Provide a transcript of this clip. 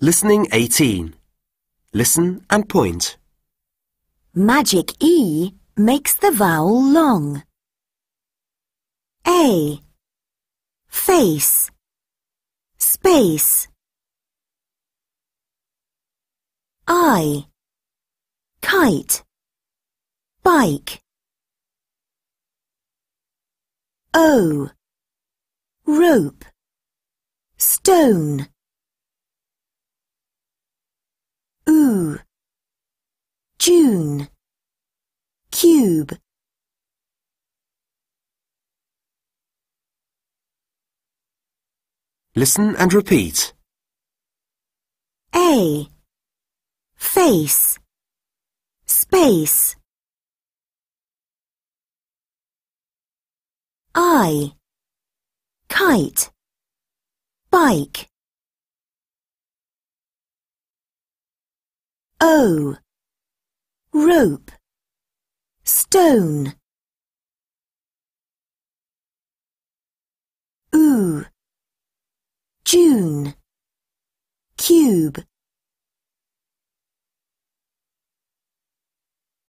Listening 18. Listen and point. Magic E makes the vowel long. A. Face. Space. I. Kite. Bike. O. Rope. Stone. June. Cube. Listen and repeat. A. Face. Space. I. Kite. Bike. O. Rope. Stone. Oo. June. Cube.